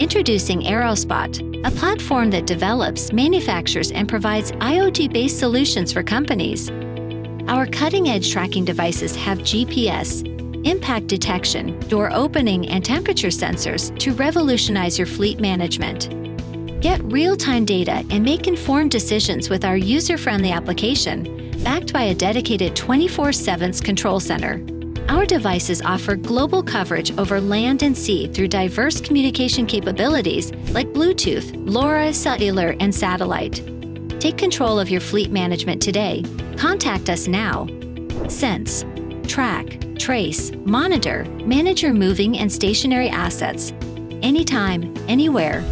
Introducing ArrowSpot, a platform that develops, manufactures, and provides IoT based solutions for companies. Our cutting edge tracking devices have GPS, impact detection, door opening, and temperature sensors to revolutionize your fleet management. Get real time data and make informed decisions with our user friendly application, backed by a dedicated 24 7 control center. Our devices offer global coverage over land and sea through diverse communication capabilities like Bluetooth, LoRa, cellular, and satellite. Take control of your fleet management today. Contact us now. Sense, track, trace, monitor, manage your moving and stationary assets anytime, anywhere